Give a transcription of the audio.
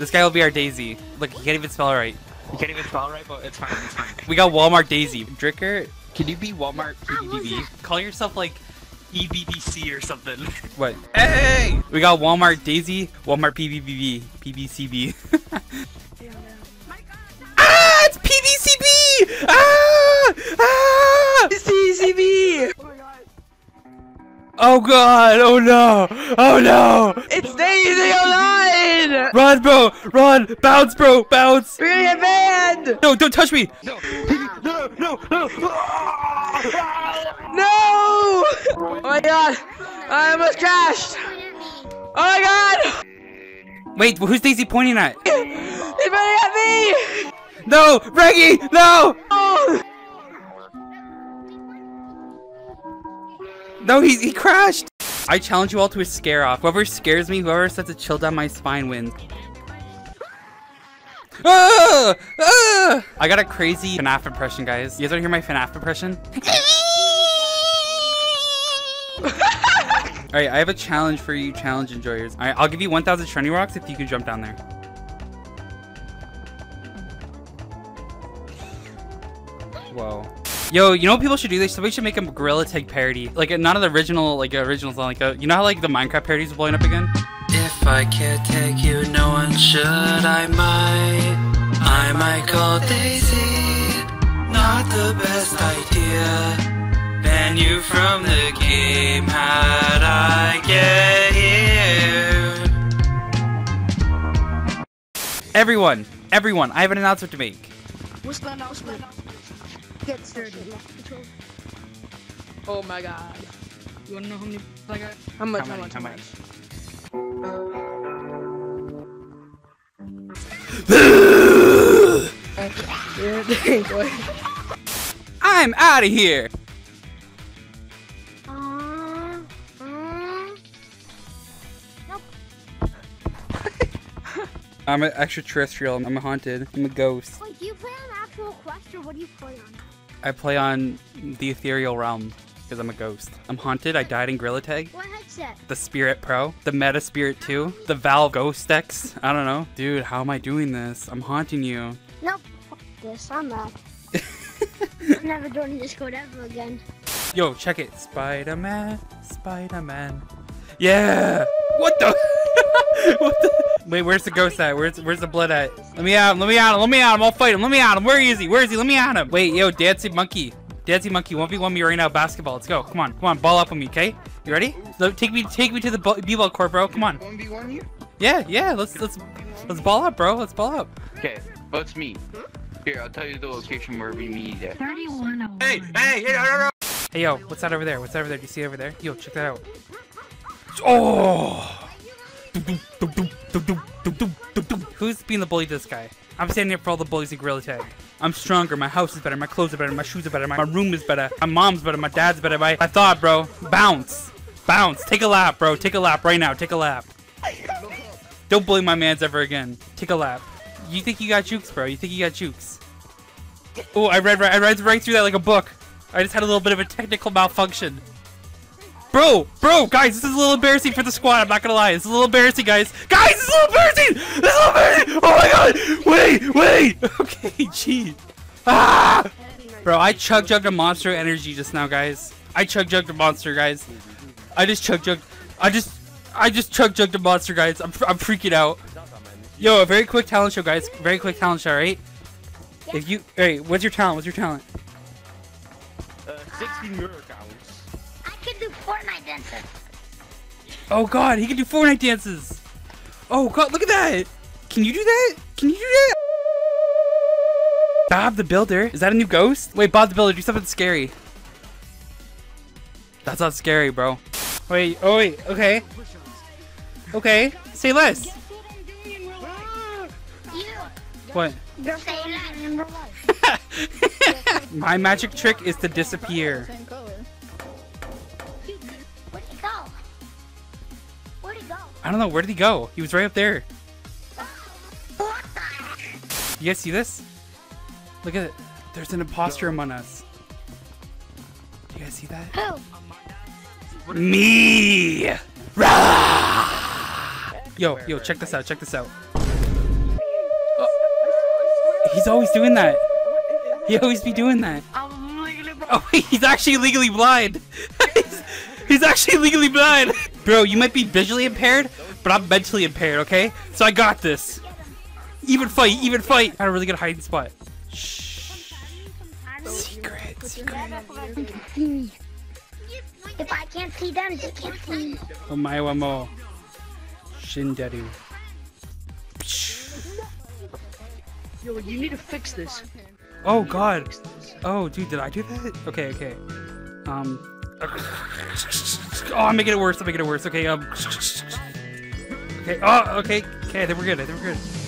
This guy will be our Daisy. Look, he can't even spell right. You can't even spell right, but it's fine. It's fine. We got Walmart Daisy. Dricker, Can you be Walmart PDB? call yourself like E EBBC or something. what? Hey! We got Walmart Daisy, Walmart PBBB, PBCB. ah! It's PBCB! Ah! Ah! CCB! Oh god! Oh no! Oh no! It's Daisy Online! Run, bro! Run! Bounce, bro! Bounce! We're gonna get! No, don't touch me! No! No! No! No! No! Oh my god! I almost crashed! Oh my god! Wait, who's Daisy pointing at? He's pointing at me! No! Raggy! No! Oh! No, he, he crashed! I challenge you all to a scare off. Whoever scares me, whoever sets a chill down my spine wins. Ah! Ah! I got a crazy FNAF impression, guys. You guys wanna hear my FNAF impression? Alright, I have a challenge for you challenge enjoyers. Alright, I'll give you 1,000 shiny rocks if you can jump down there. Whoa. Yo, you know what people should do? They somebody should make a Gorilla Tag parody, like not an original, like original song, like a, you know how like the Minecraft parodies are blowing up again? If I can't take you, no one should. I might, I might call Daisy. Not the best idea. Ban you from the game. How'd I get here? Everyone, everyone, I have an announcement to make. What's the announcement? Get started. Oh my god. You wanna know how many I got? How much? How How, many? much? How How much? much? Yeah, dang, boy. I'm out of here. Uh, nope. I'm an extraterrestrial. I'm a haunted. I'm a ghost. Wait, do you play on actual quest or what do you play on? I play on the ethereal realm because I'm a ghost. I'm haunted. I died in Gorilla Tag. What headset? The Spirit Pro, the Meta Spirit 2, the Valve Ghost X. I don't know. Dude, how am I doing this? I'm haunting you. Nope. Fuck this. I'm out. I'm never joining Discord ever again. Yo, check it. Spider-Man, Spider-Man. Yeah! What the? what the? Wait, where's the ghost at? Where's where's the blood at? Let me out him, let me out him, let me out him, I'll fight him, let me out him. Where is he? Where is he? Let me out him. Wait, yo, Dancing Monkey. Dancing Monkey, 1v1 me right now, basketball. Let's go. Come on, come on, ball up with me, okay? You ready? So take me take me to the B-ball court, bro. Come on. 1v1 you? Yeah, yeah, let's let's let's ball up, bro. Let's ball up. Okay, let's meet. Here, I'll tell you the location where we meet at. 31 Hey, hey, hey, no, no, no. Hey, yo, what's that over there? What's that over there? Do you see it over there? Yo, check that out. Oh! Who's being the bully this guy? I'm standing up for all the bullies in Gorilla Tag. I'm stronger, my house is better, my clothes are better, my shoes are better, my, room is better, my mom's better, my dad's better, my, I thought, bro. Bounce. Bounce. Take a lap, bro. Take a lap right now. Take a lap. Don't bully my mans ever again. Take a lap. You think you got jukes, bro. You think you got jukes. Oh, I read I read right through that like a book. I just had a little bit of a technical malfunction. Bro, bro, guys, this is a little embarrassing for the squad. I'm not gonna lie. This is a little embarrassing, guys. Guys, this is a little embarrassing. This is a little embarrassing. Oh my god. Wait, wait. Okay, gee. Ah. Bro, I chug jugged a monster energy just now, guys. I chug jugged a monster, guys. I just chug jugged. I just, I just chug jugged a monster, guys. I'm, I'm freaking out. Yo, a very quick talent show, guys. Very quick talent show, right? If you, hey, what's your talent? What's your talent? Uh, 60 mirror counts. I can Fortnite dances. Oh god, he can do Fortnite dances. Oh god, look at that. Can you do that? Can you do that? Bob the Builder? Is that a new ghost? Wait, Bob the Builder, do something scary. That's not scary, bro. Wait, oh wait, okay. Okay, say less. What? You're saying that in real life. My magic trick is to disappear. I don't know, where did he go? He was right up there. What the heck? You guys see this? Look at it. There's an imposter among us. You guys see that? Who? Me! Rah! Yo, yo, check this out, check this out. Oh. He's always doing that. He always be doing that. I'm legally blind. Oh wait, he's actually legally blind. he's, he's actually legally blind. Bro, you might be visually impaired, but I'm mentally impaired, okay? So I got this. Even fight, even fight. I Got a really good hiding spot. Shh. Secret, secret. If I can't see them, they can't see me. Omae wa mo. Shinderu. Yo, you need to fix this. Oh god. Oh dude, did I do that? Okay, okay. Um. Oh, I'm making it worse. I'm making it worse. Okay. Um. Okay. Oh, okay. Okay. I think we're good. I think we're good.